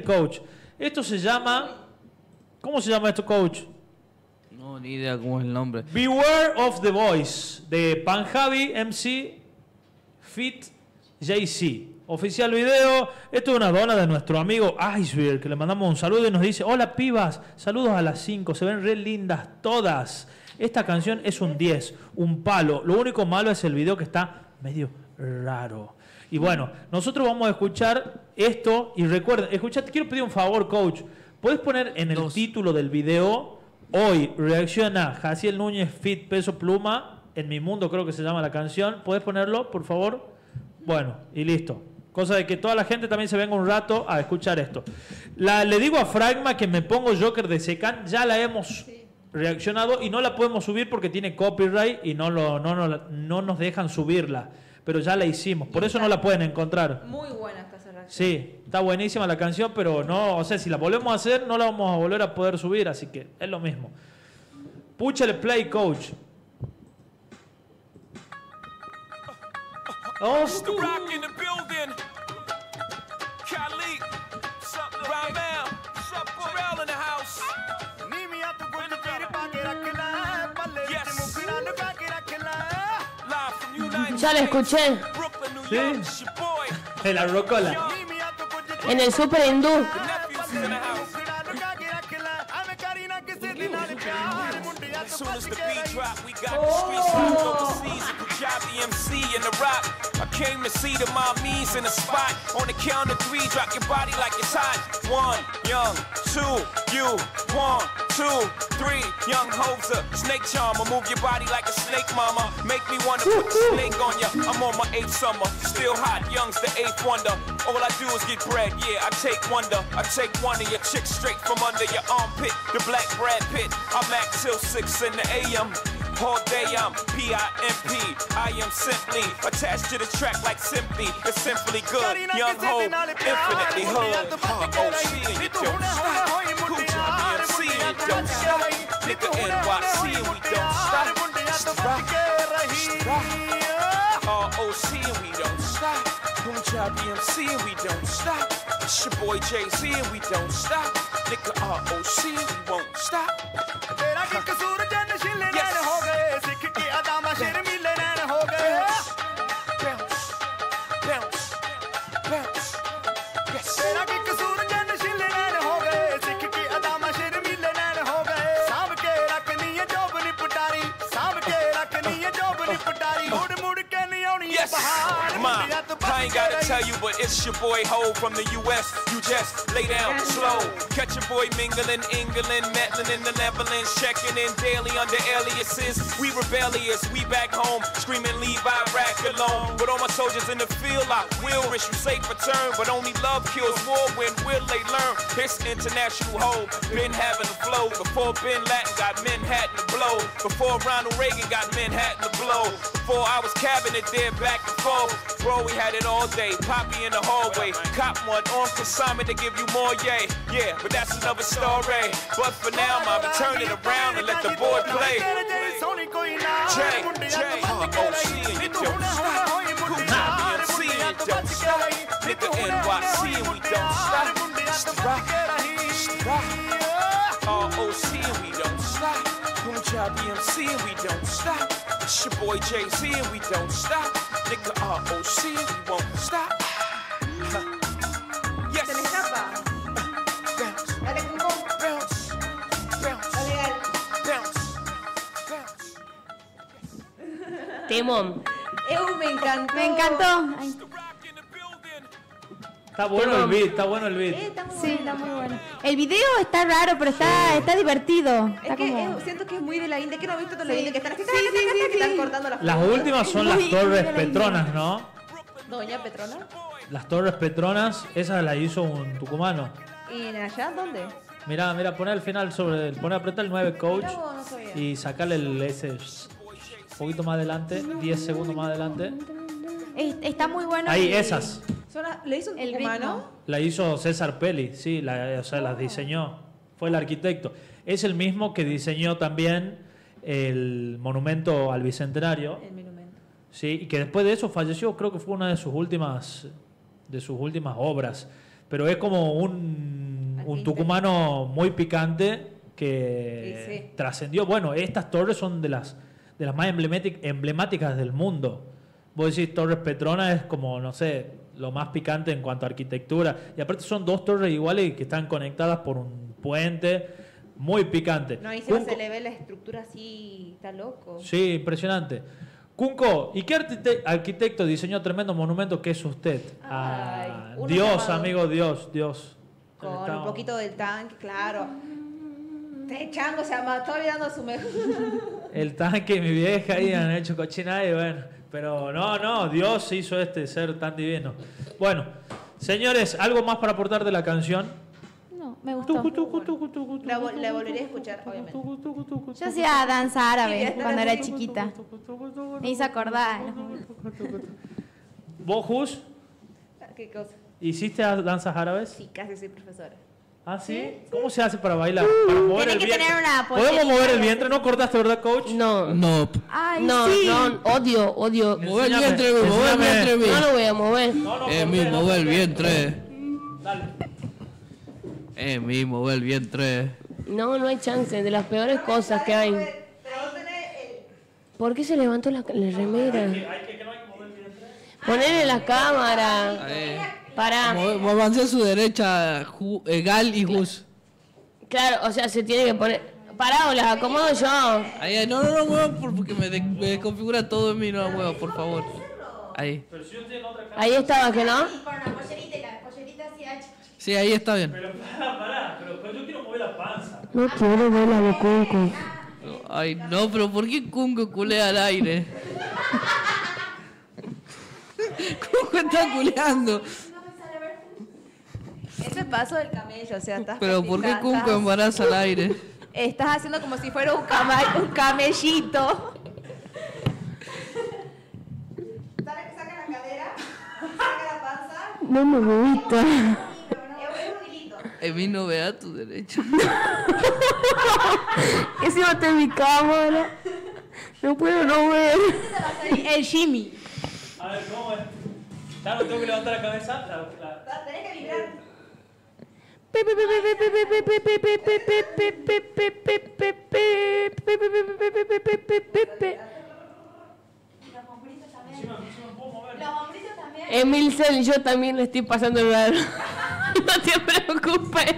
coach. Esto se llama. ¿Cómo se llama esto, coach? No, ni idea cómo es el nombre. Beware of the Voice de Panjabi MC Fit JC. Oficial video. Esto es una dona de nuestro amigo Iceberg, que le mandamos un saludo y nos dice: Hola pibas, saludos a las 5, se ven re lindas todas. Esta canción es un 10, un palo. Lo único malo es el video que está medio raro. Y bueno, nosotros vamos a escuchar esto y recuerden, escuchate, quiero pedir un favor, coach. ¿Puedes poner en el Dos. título del video hoy reacciona Jaciel Núñez Fit Peso Pluma en mi mundo creo que se llama la canción. ¿Puedes ponerlo, por favor? Bueno, y listo. Cosa de que toda la gente también se venga un rato a escuchar esto. La, le digo a Fragma que me pongo Joker de Secan, ya la hemos reaccionado y no la podemos subir porque tiene copyright y no, lo, no, no, no nos dejan subirla. Pero ya la hicimos, por eso no la pueden encontrar. Muy buena esta reacción. Sí, está buenísima la canción, pero no, o sea, si la volvemos a hacer, no la vamos a volver a poder subir, así que es lo mismo. Púchale play, coach. Oh, Ya la escuché Sí. De la rocola. en el Super Hindú. In the rock. I came to see the mommies in the spot. On the count of three, drop your body like it's hot. One, young, two, you, one, two, three, young hoser. Snake charmer, move your body like a snake, mama. Make me wanna put the snake on ya. I'm on my eighth summer, still hot, young's the eighth wonder. All I do is get bread, yeah, I take wonder. I take one of your chicks straight from under your armpit. The black Brad Pitt, I'm at till 6 in the AM. All day I'm P-I-M-P. I am simply attached to the track like simply. It's simply good. Young ho, infinitely hood. R-O-C and you don't stop. Kucha Don't stop. Nigga NYC and we don't stop. R-O-C and we don't stop. Punjab BMC and we don't stop. It's your boy Jay-Z and we don't stop. Nigga R-O-C and we won't stop. Good Mom, I ain't gotta tell you, but it's your boy Ho from the US. You just lay down slow. Catch your boy mingling, England, meddling in the Netherlands, checking in daily under aliases. We rebellious, we back home, screaming leave Iraq alone. But all my soldiers in the field, I will wish you safe return. But only love kills war. When will they learn? This international Ho. been having the flow before Bin Laden got Manhattan to blow. Before Ronald Reagan got Manhattan to blow. Before I was cabinet there back black and cold. Bro, we had it all day. Poppy in the hallway. Cop one on consignment to give you more yay. Yeah, but that's another story. But for now, I'ma turn it around and let the boy play. Jay, Jay, OC and your don't stop. Who and don't stop. Nigga NYC and we don't stop. It's the rock, it's the rock. ROC and we don't stop. Punjab BMC and we don't stop. It's your boy Jay Z and we don't stop. Nigga R-O-C and we won't stop. yes. Se le escapa. Bounce, Dale, Cuco. bounce, bounce, Dale, Gal. bounce, bounce. Temón. Eu, me encantó. Me encantó. Ay, Está bueno el beat, está bueno el Eh, beat. está muy sí, bueno. está muy bueno. El video está raro, pero está, está divertido. Es Está que como... eh, siento que es muy de la India, que no he visto todo lo Sí. India, que están así, Sí, sí, sí, que están sí. cortando las Las últimas son Muy- las Torres la Petronas, ¿no? Doña Petrona. Las Torres Petronas, esa la hizo un tucumano. ¿Y en allá dónde? Mirá, mira, poné al final sobre, poné apretar el 9 coach vos, no sabía. y sacarle el ese un poquito más adelante, 10 segundos más adelante. Es- Está muy bueno. Ahí, y- esas. ¿Le hizo un El tucumano? ritmo. La hizo César Pelli, sí, la, o sea, las diseñó. Fue el arquitecto. Es el mismo que diseñó también el monumento al Bicentenario. El monumento. Sí, y que después de eso falleció, creo que fue una de sus últimas, de sus últimas obras. pero es como un, un tucumano muy picante que Sí, sí. trascendió. Bueno, estas torres son de las, de las más emblemátic- emblemáticas del mundo. Vos decís Torres Petrona es como, no sé, lo más picante en cuanto a arquitectura. Y aparte son dos torres iguales que están conectadas por un puente muy picante. No, ahí se, Cunco- se le ve la estructura así, está loco. Sí, impresionante. Cunco, ¿y qué arquite- arquitecto diseñó tremendo monumento que es usted? Ay, Ah, Dios, llamado- amigo, Dios, Dios. Con un poquito del tanque, claro. Este chango se está olvidando su mejor. El tanque mi vieja ahí han hecho cochinada y bueno. Pero no, no, Dios hizo este ser tan divino. Bueno, señores, ¿algo más para aportar de la canción? No, me gustó. Tucu, tucu, tucu, tucu, La, la volveré a escuchar, obviamente. Yo hacía danza árabe cuando era chiquita. Me hizo acordar. ¿Vos, Jus, ¿Qué cosa? hiciste danzas árabes? Sí, casi soy profesora. ¿Ah, sí? ¿Cómo se hace para bailar? Para mover Tenés el que vientre. tener una ¿Podemos mover el vientre? ¿No cortaste, verdad, coach? No, No. Ay, no, sí. no, odio, odio. Mover el vientre, mover el vientre. No lo voy a mover. No, no, Eh, ¿por mi, mover el vientre. Dale. Eh, mi, mover el vientre. No, no hay chance. De las peores cosas que hay. ¿Por qué se levantó la, la remera? Ponele la cámara. Mo- Avancé a su derecha, Ju- eh, Gal y Gus. Claro, o sea, se tiene que poner. Pará, o las acomodo yo. Ahí, ahí. No, no, no muevas por- porque me, de- me desconfigura todo en mí. No muevas, por favor. Ahí. Ahí estaba, que no. Con la pollerita, la pollerita así hacha. Sí, ahí está bien. Pero pará, pará, pero, yo quiero mover la panza. No quiero ver la de Cunco. Ay, no, pero ¿por qué Kunko culea al aire? Kunko está culeando. Ese es paso del camello, o sea, estás. Pero ¿por qué Kunko embaraza al aire? Estás haciendo como si fuera un, cama- un camellito. Saca saca la cadera, saca la panza. No me gusta. Emi, no ve a tu derecha. Encima está en mi cámara. No puedo no ver. El Jimmy. A ver, ¿cómo es? ¿Ya no tengo que levantar la cabeza? La- la- Tenés que vibrar. Emilcel, yo también le estoy pasando raro. No te preocupes.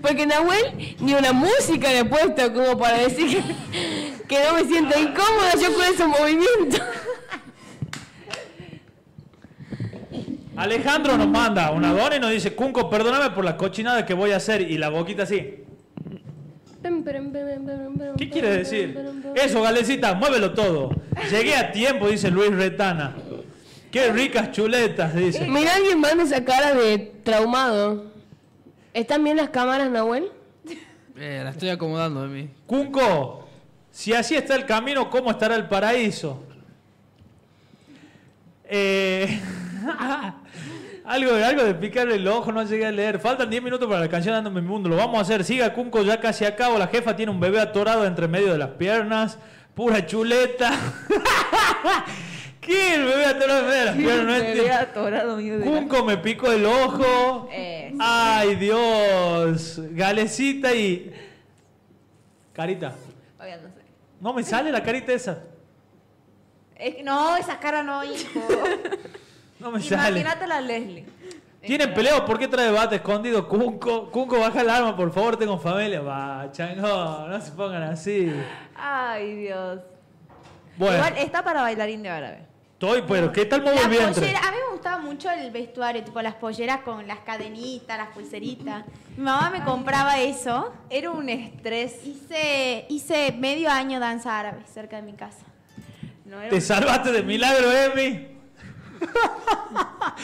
Porque Nahuel ni una música le he puesto como para decir que, no me siento incómoda yo con ese movimiento. Alejandro nos manda una dona y nos dice, Cunco, perdóname por la cochinada que voy a hacer. Y la boquita así. ¿Qué quiere decir? Eso, Galecita, muévelo todo. Llegué a tiempo, dice Luis Retana. Qué ricas chuletas, dice. Mira alguien manda esa cara de traumado. ¿Están bien las cámaras, Nahuel? Eh, la estoy acomodando, Emi. Cunco, si así está el camino, ¿cómo estará el paraíso? Eh, algo, algo de picarle el ojo, no llegué a leer. Faltan 10 minutos para la canción Dándome mi mundo. Lo vamos a hacer. Siga Cunco, ya casi a cabo. La jefa tiene un bebé atorado entre medio de las piernas. Pura chuleta. ¿Qué? El bebé atorado en medio de las piernas. Entiendo. había atorado mío de Cunco me picó el ojo. Eh, Ay, Dios. Galecita y. Carita. oigan, no sé. No me sale la carita esa. No, esa cara no, hijo. No me sale. Imagínate la Leslie. ¿Tienen peleo? ¿Por qué trae bate escondido? Cunco, Cunco, baja el arma, por favor, tengo familia. Va, chango, no se pongan así. Ay, Dios. Bueno, Igual está para bailarín de árabe. estoy, pero ¿qué tal La el vientre? pollera, a mí me gustaba mucho el vestuario, tipo las polleras con las cadenitas, las pulseritas. Mi mamá me compraba eso. Era un estrés. Hice, hice medio año danza árabe cerca de mi casa. No era Te un- salvaste de milagro, Emi.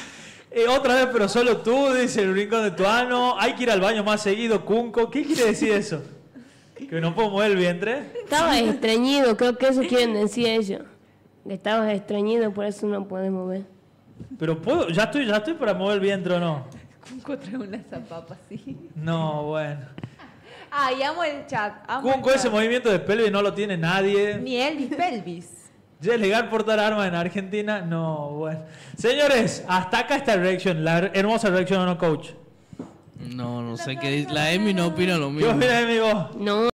Eh, otra vez, pero solo tú, dice el rincón de tu ano. Hay que ir al baño más seguido, Cunco. ¿Qué quiere decir eso? ¿Que no puedo mover el vientre? Estabas estreñido, creo que eso quieren decir ellos. Que estabas estreñido, por eso no puedes mover. Pero puedo, ya estoy, ya estoy para mover el vientre o no. Cunco trae una zapapa así. No, bueno. Ay, amo el chat. Amo el Cunco, chat. ese movimiento de pelvis no lo tiene nadie. Ni Elvis Pelvis. ¿Ya es legal portar armas en Argentina? No, bueno. Señores, hasta acá está reaction, la hermosa reaction o no, coach. No, no sé qué dice. La Emi no opina lo ¿Qué mismo. opinas, amigo? No,